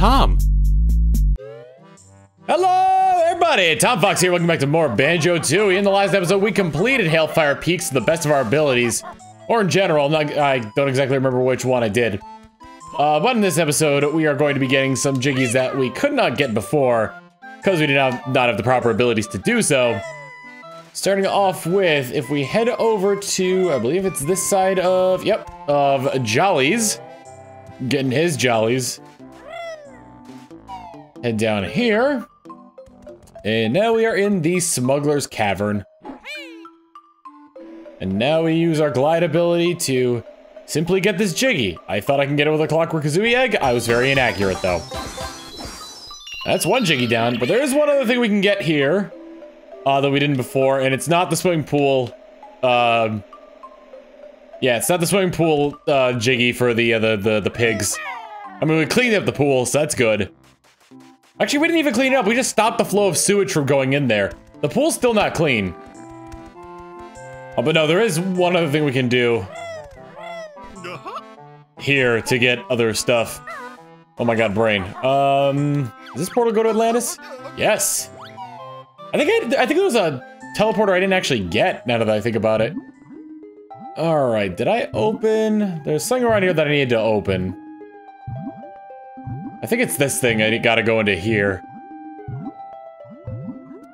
Tom. Hello, everybody! Tom Fawkes here. Welcome back to more Banjo Tooie. In the last episode, we completed Hailfire Peaks to the best of our abilities. Or in general, not, I don't exactly remember which one I did. Uh, but in this episode, we are going to be getting some jiggies that we could not get before because we did not, not have the proper abilities to do so. Starting off with, if we head over to, I believe it's this side of, yep, of Jollies. Getting his Jollies. Head down here. And now we are in the Smuggler's Cavern. And now we use our glide ability to simply get this Jiggy. I thought I can get it with a Clockwork Kazooie egg. I was very inaccurate though. That's one Jiggy down, but there is one other thing we can get here uh, that we didn't before, and it's not the swimming pool. Um, yeah, it's not the swimming pool uh, Jiggy for the, uh, the the the pigs. I mean, we cleaned up the pool, so that's good. Actually, we didn't even clean it up. We just stopped the flow of sewage from going in there. The pool's still not clean. Oh, but no, there is one other thing we can do here to get other stuff. Oh my god, brain. Um, does this portal go to Atlantis? Yes. I think I, I think there was a teleporter I didn't actually get. Now that I think about it. All right, did I open? There's something around here that I need to open. I think it's this thing I gotta go into here.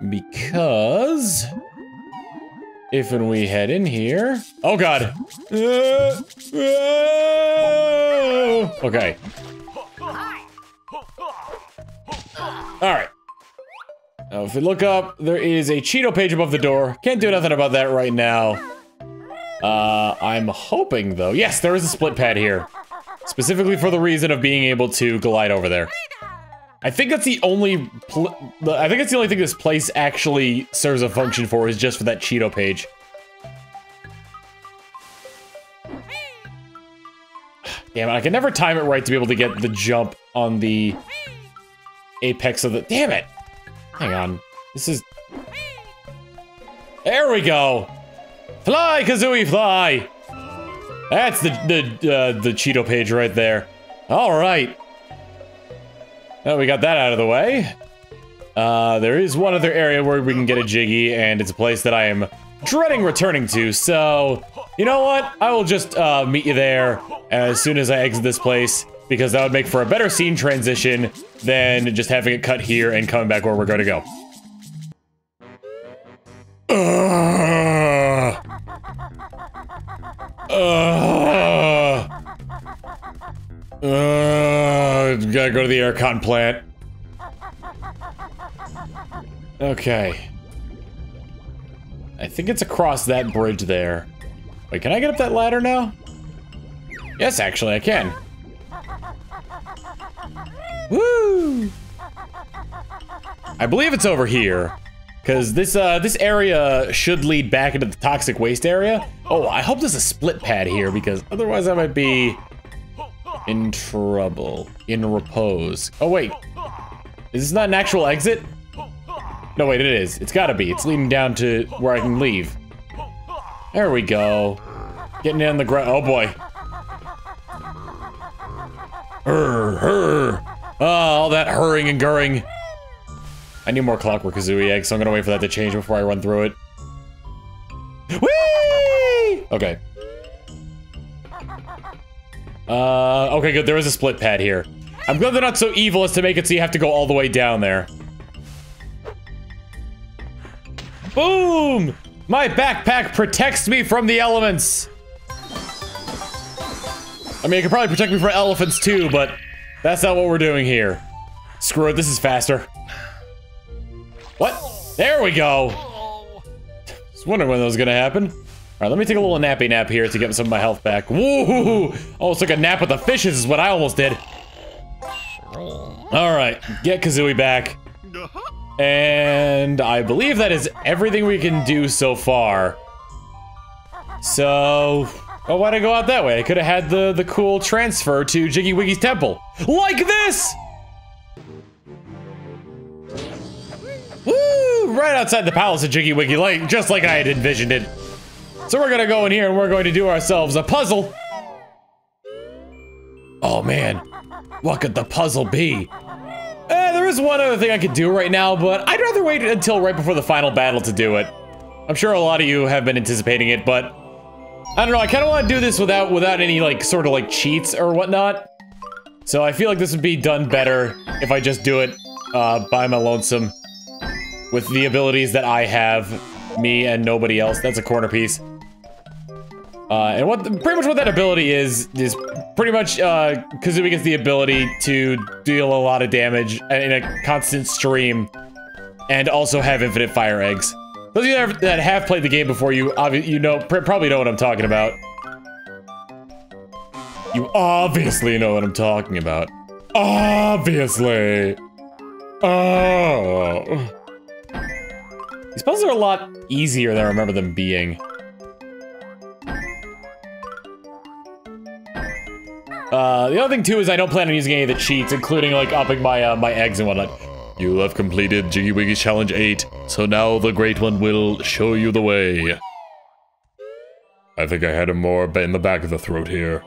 Because... If and we head in here... Oh god! Okay. Alright. Now if we look up, there is a Cheato page above the door. Can't do nothing about that right now. Uh, I'm hoping though... Yes, there is a split pad here. Specifically for the reason of being able to glide over there. I think that's the only I think that's the only thing this place actually serves a function for is just for that Cheato page. Damn it, I can never time it right to be able to get the jump on the apex of the- Damn it! Hang on. This is... There we go! Fly, Kazooie, fly! That's the the uh, the Cheato page right there. All right. Well, we got that out of the way. Uh, there is one other area where we can get a Jiggy, and it's a place that I am dreading returning to. So, you know what? I will just uh, meet you there as soon as I exit this place, because that would make for a better scene transition than just having it cut here and coming back where we're going to go. Uh, uh, gotta go to the aircon plant. Okay. I think it's across that bridge there. Wait, can I get up that ladder now? Yes, actually, I can. Woo! I believe it's over here. Because this uh, this area should lead back into the toxic waste area. Oh, I hope there's a split pad here because otherwise I might be in trouble. In repose. Oh, wait. Is this not an actual exit? No, wait, it is. It's gotta be. It's leading down to where I can leave. There we go. Getting in the ground. Oh, boy. Hurr, hurr. Oh, all that hurring and gurring. I need more Clockwork Kazooie eggs, so I'm gonna wait for that to change before I run through it. Whee! Okay. Uh, okay, good. There is a split pad here. I'm glad they're not so evil as to make it so you have to go all the way down there. Boom! My backpack protects me from the elements! I mean, it could probably protect me from elephants too, but that's not what we're doing here. Screw it, this is faster. What? There we go! Just wondering when that was gonna happen. Alright, let me take a little nappy nap here to get some of my health back. Woo! Almost took a nap with the fishes is what I almost did. Alright, get Kazooie back. And I believe that is everything we can do so far. So... Oh, why'd I go out that way? I could have had the, the cool transfer to Jiggy Wiggy's temple. Like this! Right outside the palace of Jiggy Wiggy Lake, just like I had envisioned it. So we're gonna go in here and we're going to do ourselves a puzzle. Oh man. What could the puzzle be? Eh, there is one other thing I could do right now, but I'd rather wait until right before the final battle to do it. I'm sure a lot of you have been anticipating it, but I don't know, I kind of want to do this without without any like sort of like cheats or whatnot. So I feel like this would be done better if I just do it uh, by my lonesome with the abilities that I have, me and nobody else. That's a corner piece. Uh, and what pretty much what that ability is is pretty much uh, Kazooie gets the ability to deal a lot of damage in a constant stream, and also have infinite fire eggs. Those of you that have played the game before, you you know probably know what I'm talking about. You obviously know what I'm talking about. Obviously. Oh. These puzzles are a lot easier than I remember them being. Uh, the other thing too is I don't plan on using any of the cheats, including like upping my uh, my eggs and whatnot. You have completed Jiggy Wiggy's Challenge 8, so now the Great One will show you the way. I think I had him more in the back of the throat here.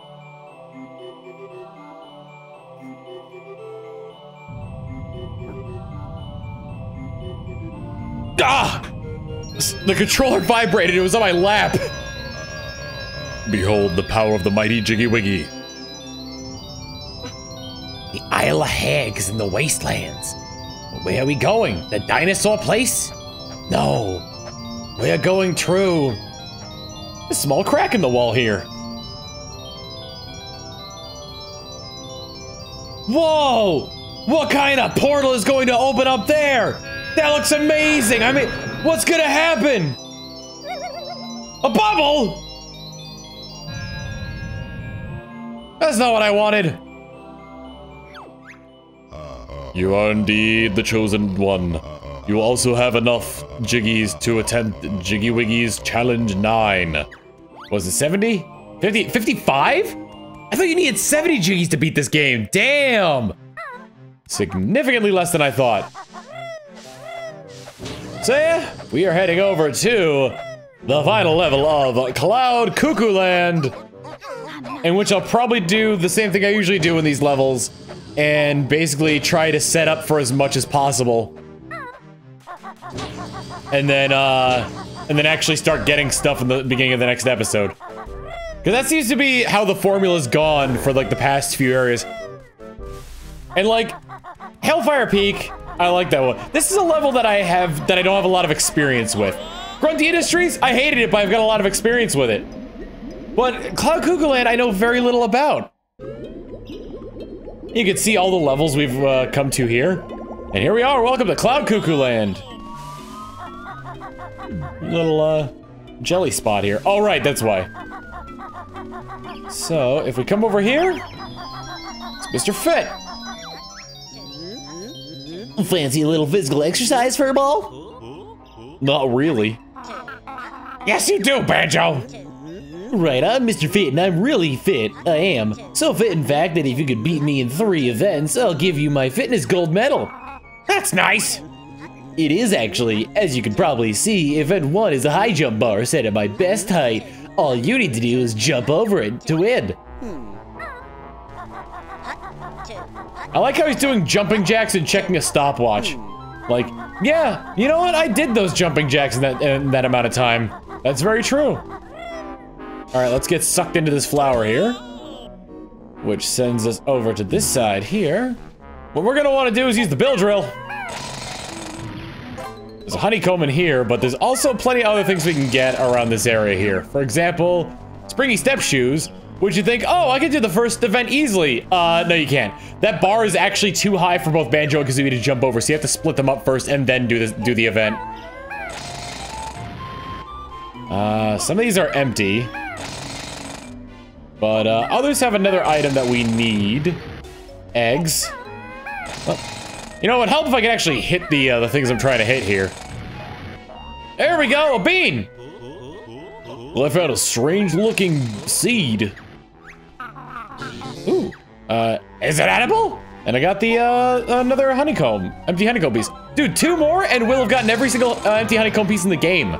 The controller vibrated, it was on my lap! Behold the power of the mighty Jiggy Wiggy. The Isle of Hags in the Wastelands. Where are we going? The dinosaur place? No. We are going true. A small crack in the wall here. Whoa! What kind of portal is going to open up there? That looks amazing! I mean, what's gonna happen? A bubble? That's not what I wanted. You are indeed the chosen one. You also have enough Jiggies to attempt Jiggy Wiggy's Challenge 9. Was it 70? 50? 55? I thought you needed 70 Jiggies to beat this game. Damn! Significantly less than I thought. So yeah, we are heading over to the final level of Cloud Cuckoo Land, in which I'll probably do the same thing I usually do in these levels, and basically try to set up for as much as possible. And then, uh, and then actually start getting stuff in the beginning of the next episode. Because that seems to be how the formula's gone for, like, the past few areas. And, like, Hellfire Peak, I like that one. This is a level that I have, that I don't have a lot of experience with. Grunty Industries, I hated it, but I've got a lot of experience with it. But Cloud Cuckoo Land, I know very little about. You can see all the levels we've uh, come to here. And here we are, welcome to Cloud Cuckoo Land. Little, uh, jelly spot here. All right, that's why. So, if we come over here, it's Mr. Fit. Fancy little physical exercise, Furball? Not really. Yes, you do, Banjo. Right, I'm Mr. Fit and I'm really fit. I am. So fit, in fact, that if you could beat me in three events, I'll give you my fitness gold medal. That's nice. It is actually. As you can probably see, event one is a high jump bar set at my best height. All you need to do is jump over it to win. I like how he's doing jumping jacks and checking a stopwatch. Like, yeah, you know what? I did those jumping jacks in that, in that amount of time. That's very true. All right, let's get sucked into this flower here. Which sends us over to this side here. What we're gonna wanna do is use the bill drill. There's a honeycomb in here, but there's also plenty of other things we can get around this area here. For example, springy step shoes, which you think, oh, I can do the first event easily. Uh, no, you can't. That bar is actually too high for both Banjo and Kazooie to jump over, so you have to split them up first and then do this, do the event. Uh, some of these are empty. But uh, others have another item that we need. Eggs. Well, you know, it would help if I could actually hit the, uh, the things I'm trying to hit here. There we go, a bean! Well, I found a strange-looking seed. Uh, is it edible? And I got the, uh, another honeycomb. Empty honeycomb piece. Dude, two more and we'll have gotten every single uh, empty honeycomb piece in the game.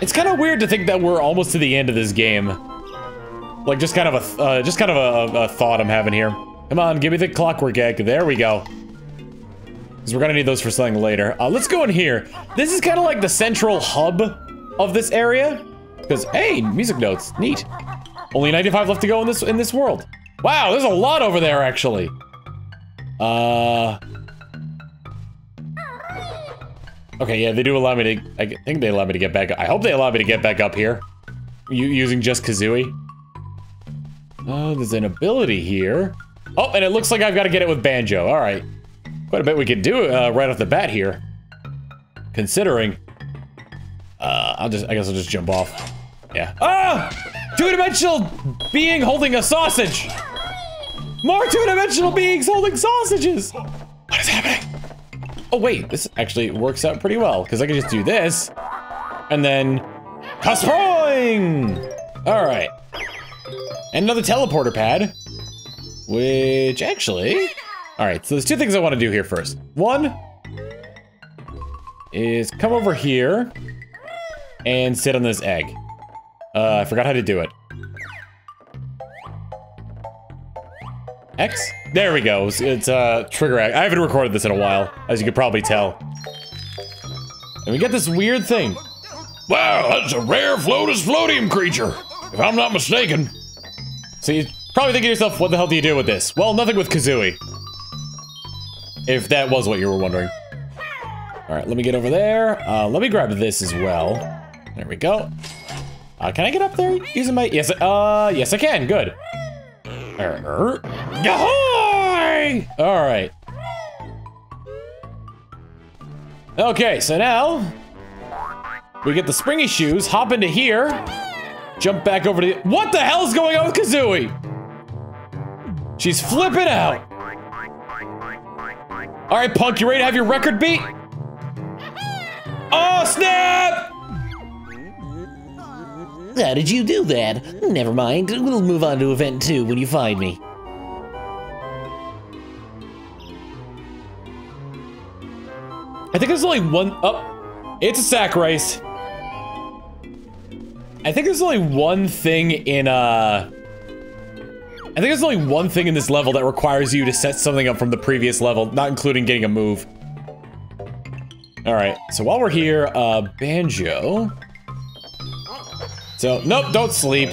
It's kind of weird to think that we're almost to the end of this game. Like just kind of a, uh, just kind of a, a thought I'm having here. Come on, give me the clockwork egg. There we go. Because we're gonna need those for something later. Uh, let's go in here. This is kind of like the central hub of this area. Because, hey, music notes, neat. Only 95 left to go in this in this world. Wow, there's a lot over there, actually. Uh... Okay, yeah, they do allow me to... I think they allow me to get back... Up. I hope they allow me to get back up here. using just Kazooie. Oh, there's an ability here. Oh, and it looks like I've got to get it with Banjo. All right. Quite a bit we could do uh, right off the bat here. Considering. Uh, I'll just... I guess I'll just jump off. Yeah. Ah! Two-dimensional being holding a sausage! More two-dimensional beings holding sausages! What is happening? Oh wait, this actually works out pretty well, because I can just do this, and then... Kasproing! Alright. And another teleporter pad, which actually... Alright, so there's two things I want to do here first. One is come over here and sit on this egg. Uh, I forgot how to do it. X? There we go. It's, uh, trigger I haven't recorded this in a while, as you could probably tell. And we get this weird thing. Wow, that's a rare Floatus floatium creature, if I'm not mistaken. So you probably thinking to yourself, what the hell do you do with this? Well, nothing with Kazooie. If that was what you were wondering. Alright, let me get over there. Uh, let me grab this as well. There we go. Uh, can I get up there using my... Yes, uh, yes I can. Good. All right. Okay, so now we get the springy shoes, hop into here, jump back over to the, what the hell is going on with Kazooie? She's flipping out. All right, punk, you ready to have your record beat? Oh, snap! How did you do that? Never mind, we'll move on to event two when you find me. I think there's only one, oh, it's a sack race. I think there's only one thing in, uh, I think there's only one thing in this level that requires you to set something up from the previous level, not including getting a move. All right, so while we're here, uh, Banjo. So, nope, don't sleep.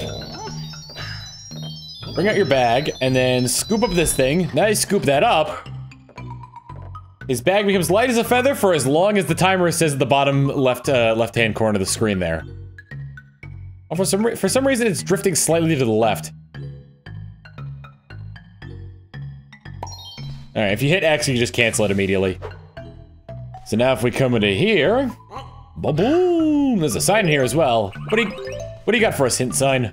Bring out your bag, and then scoop up this thing. Now you scoop that up. His bag becomes light as a feather for as long as the timer says at the bottom left uh, left-hand corner of the screen there. Oh, for some for some reason, it's drifting slightly to the left. All right, if you hit X, you just cancel it immediately. So now if we come into here, boom, there's a sign here as well. Do you, what do you got for us, hint sign?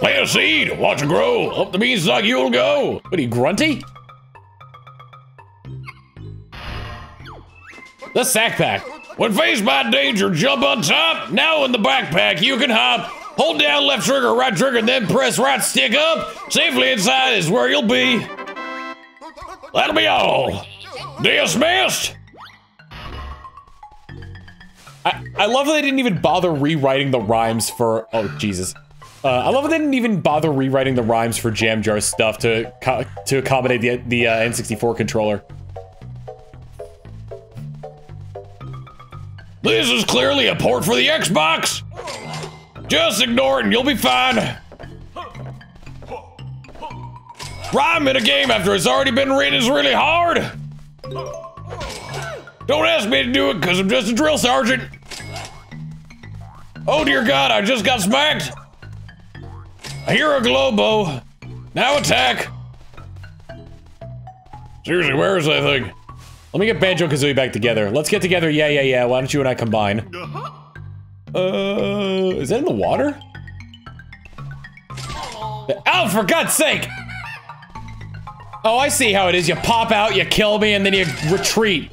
Plant a seed, watch it grow, up the beanstalk you'll go. What are you, grunty? The sack pack. When faced by danger, jump on top. Now in the backpack, you can hop. Hold down left trigger, right trigger, then press right stick up. Safely inside is where you'll be. That'll be all. Dismissed. I, I love that they didn't even bother rewriting the rhymes for, oh, Jesus. Uh, I love that they didn't even bother rewriting the rhymes for Jam Jar stuff to to accommodate the, the uh, N64 controller. This is clearly a port for the Xbox. Just ignore it and you'll be fine. Rhyme in a game after it's already been written is really hard. Don't ask me to do it because I'm just a drill sergeant. Oh dear God, I just got smacked. I hear a Glowbo. Now attack. Seriously, where is that thing? Let me get Banjo-Kazooie back together. Let's get together, yeah, yeah, yeah. Why don't you and I combine? Uh, is that in the water? Oh, for God's sake! Oh, I see how it is. You pop out, you kill me, and then you retreat.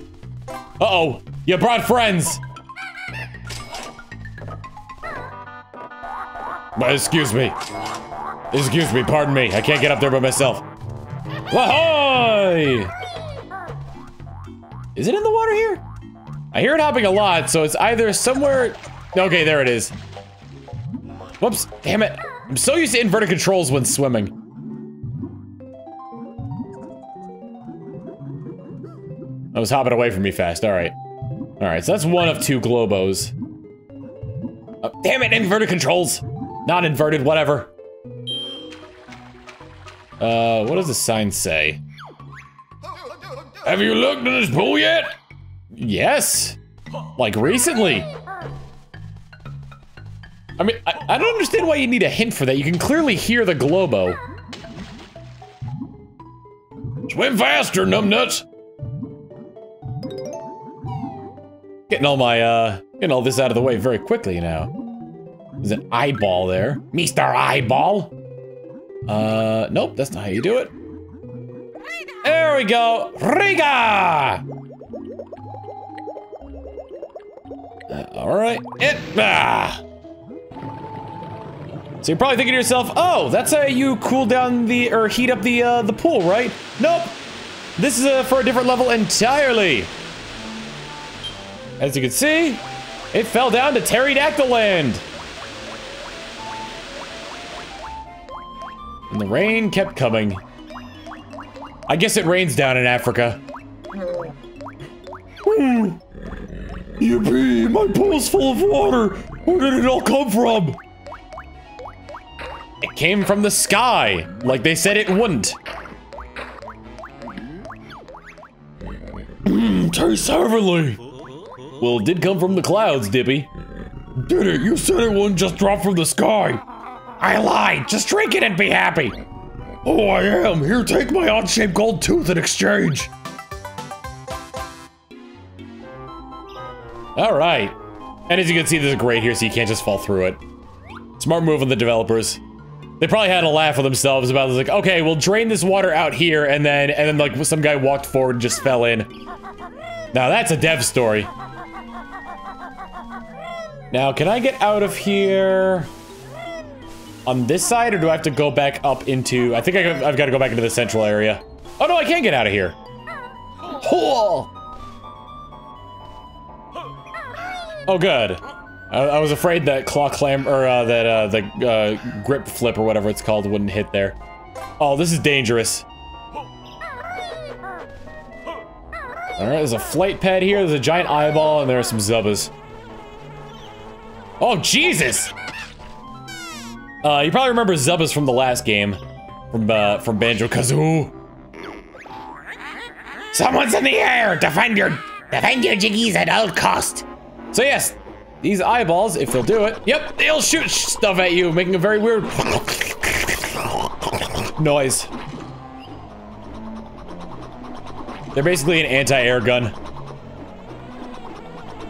Uh-oh, you brought friends. Excuse me. Excuse me, pardon me. I can't get up there by myself. Ahoy! Is it in the water here? I hear it hopping a lot, so it's either somewhere... Okay, there it is. Whoops, damn it. I'm so used to inverted controls when swimming. I was hopping away from me fast. All right. All right, so that's one of two Glowbos. Oh, damn it, inverted controls. Not inverted, whatever. Uh, what does the sign say? Have you looked in this pool yet? Yes. Like recently. I mean, I, I don't understand why you need a hint for that. You can clearly hear the Glowbo. Swim faster, numbnuts. Getting all my, uh, getting all this out of the way very quickly now. There's an eyeball there. Mr. Eyeball. Uh, nope, that's not how you do it. There we go. Riga! Uh, all right. It, ah. So you're probably thinking to yourself, oh, that's how you cool down the, or heat up the, uh, the pool, right? Nope. This is uh, for a different level entirely. As you can see, it fell down to Terrydactyland. And the rain kept coming. I guess it rains down in Africa. Hmm. Yippee, my pool's full of water. Where did it all come from? It came from the sky, like they said it wouldn't. Mmm, tastes heavenly. Well, it did come from the clouds, Dippy. Did it? You said it wouldn't just drop from the sky. I lied. Just drink it and be happy. Oh, I am. Here, take my odd-shaped gold tooth in exchange. All right. And as you can see, there's a grate here, so you can't just fall through it. Smart move on the developers. They probably had a laugh with themselves about this, like, okay, we'll drain this water out here, and then, and then, like, some guy walked forward and just fell in. Now, that's a dev story. Now, can I get out of here on this side, or do I have to go back up into... I think I, I've got to go back into the central area. Oh, no, I can't get out of here. Oh, oh good. I, I was afraid that claw clam, or uh, that uh, the uh, grip flip, or whatever it's called, wouldn't hit there. Oh, this is dangerous. Alright, there's a flight pad here, there's a giant eyeball, and there are some Zubbas. Oh, Jesus! Uh, you probably remember Zubbas from the last game. From, uh, from Banjo-Kazooie. Someone's in the air! Defend your defend your jiggies at all cost! So yes, these eyeballs, if they'll do it, yep, they'll shoot stuff at you, making a very weird noise. They're basically an anti-air gun.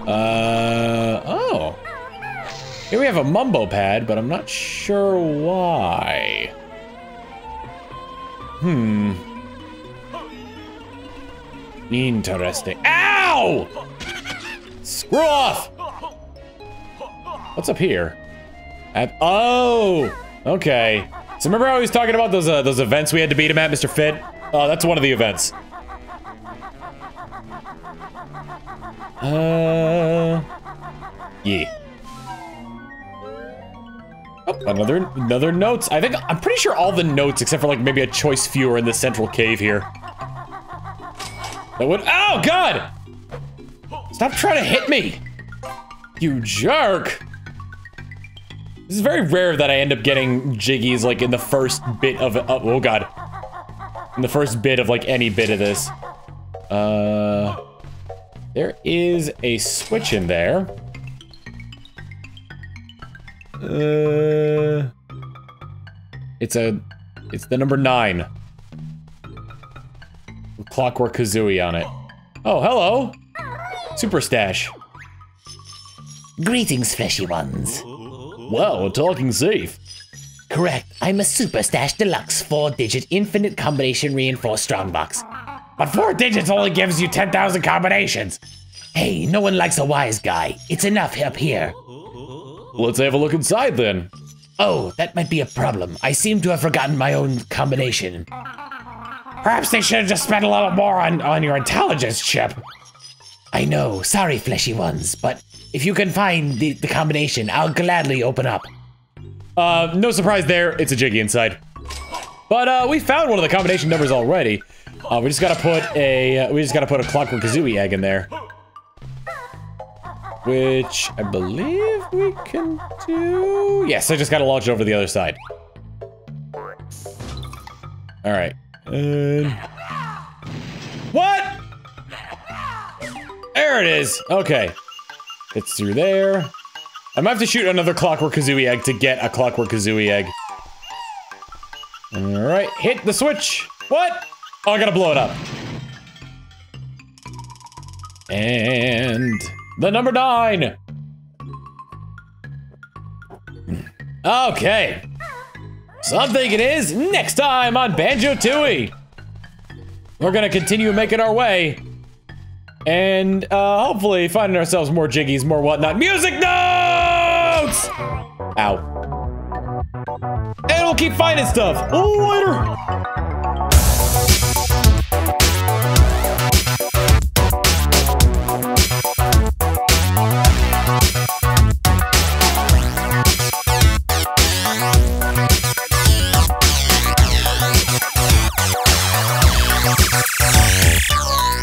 Uh, oh. Here we have a mumbo pad, but I'm not sure why. Hmm. Interesting. Ow! Screw off! What's up here? Oh, okay. So remember how I was talking about those uh, those events we had to beat him at, Mr. Fit? Oh, that's one of the events. Uh, yeah. Another another notes. I think I'm pretty sure all the notes, except for like maybe a choice few, are in the central cave here. That would. Oh God! Stop trying to hit me, you jerk! This is very rare that I end up getting jiggies like in the first bit of. Oh, oh God! In the first bit of like any bit of this. Uh, there is a switch in there. Uh, it's a, it's the number nine. With Clockwork Kazooie on it. Oh, hello. Super Stash. Greetings, fleshy ones. Wow, talking safe. Correct, I'm a Super Stash Deluxe 4-digit infinite combination reinforced strongbox. But four digits only gives you 10,000 combinations. Hey, no one likes a wise guy. It's enough up here. Let's have a look inside then. Oh, that might be a problem. I seem to have forgotten my own combination. Perhaps they should have just spent a little more on, on your intelligence chip. I know, sorry, fleshy ones, but if you can find the, the combination, I'll gladly open up. Uh, no surprise there, it's a Jiggy inside. But uh, we found one of the combination numbers already. Uh, we just gotta put a uh, we just gotta put a Clockwork Kazooie egg in there, which I believe we can do. Yes, I just gotta launch it over the other side. All right. And what? There it is. Okay. It's through there. I might have to shoot another Clockwork Kazooie egg to get a Clockwork Kazooie egg. All right, hit the switch. What? Oh, I gotta blow it up. And the number nine. Okay. So I'm thinking is next time on Banjo Tooie. We're gonna continue making our way. And uh, hopefully finding ourselves more jiggies, more whatnot. Music notes! Ow. And we'll keep finding stuff. Later.